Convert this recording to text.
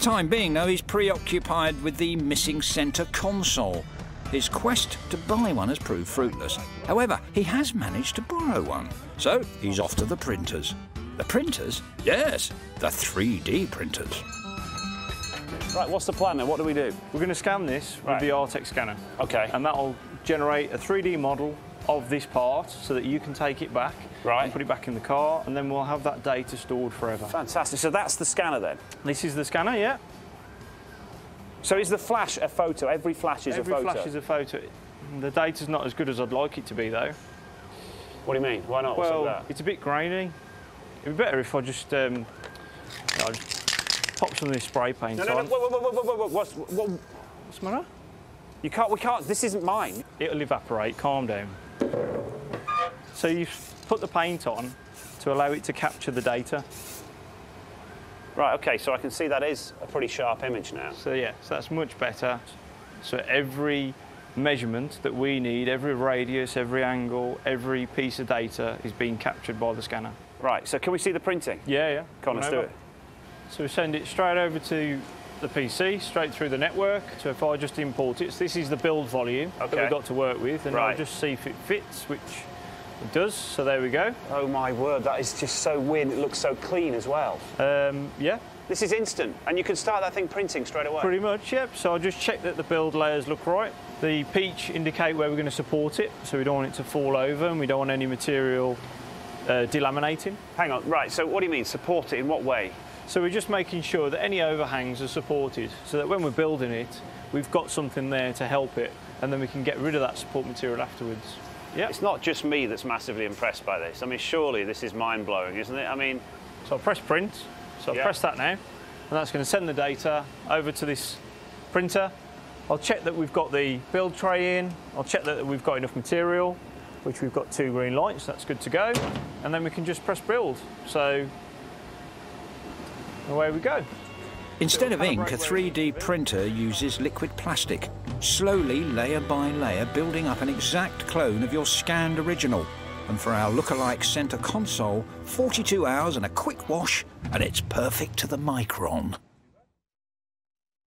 time being, though, he's preoccupied with the missing centre console. His quest to buy one has proved fruitless. However, he has managed to borrow one. So he's off to the printers. The printers? Yes, the 3D printers. Right, what's the plan then? What do we do? We're going to scan this Right. with the Artec scanner. Okay. And that'll generate a 3D model of this part so that you can take it back Right. and put it back in the car and then we'll have that data stored forever. Fantastic. So that's the scanner then. This is the scanner, yeah. So is the flash a photo? Every flash is Every a photo. Every flash is a photo. The data's not as good as I'd like it to be though. What do you mean? Why not? Well, it's a bit grainy. It'd be better if I just, um, you know, I just pop some of this spray paint? No, no, on. no. Whoa, whoa, whoa, whoa, whoa, whoa. What's, what, What's the matter? you can't. We can't. This isn't mine. It'll evaporate, calm down. So you put the paint on to allow it to capture the data. Right. Okay. So I can see that is a pretty sharp image now. So yeah, so that's much better. So every measurement that we need, every radius, every angle, every piece of data is being captured by the scanner. Right. So can we see the printing? Yeah, yeah. Come on, let's do it. So we send it straight over to the PC, straight through the network. So if I just import it, so this is the build volume that we've got to work with, and Right. I'll just see if it fits, which it does. So there we go. Oh my word! That is just so weird. It looks so clean as well. Um, yeah, This is instant, and you can start that thing printing straight away. Pretty much, yep. So I'll just check that the build layers look right. The peach indicate where we're going to support it, so we don't want it to fall over and we don't want any material uh, delaminating. Hang on. Right. So what do you mean support it? In what way? So we're just making sure that any overhangs are supported, so that when we're building it, we've got something there to help it, and then we can get rid of that support material afterwards. Yeah. It's not just me that's massively impressed by this. I mean, surely this is mind blowing, isn't it? I mean, So I'll press print. So I'll Yeah. press that now, and that's going to send the data over to this printer. I'll check that we've got the build tray in. I'll check that we've got enough material, which we've got two green lights. That's good to go. And then we can just press build. So away we go. Instead of ink, a 3D printer uses liquid plastic, slowly, layer by layer, building up an exact clone of your scanned original. And for our look-alike centre console, 42 hours and a quick wash, and it's perfect to the micron.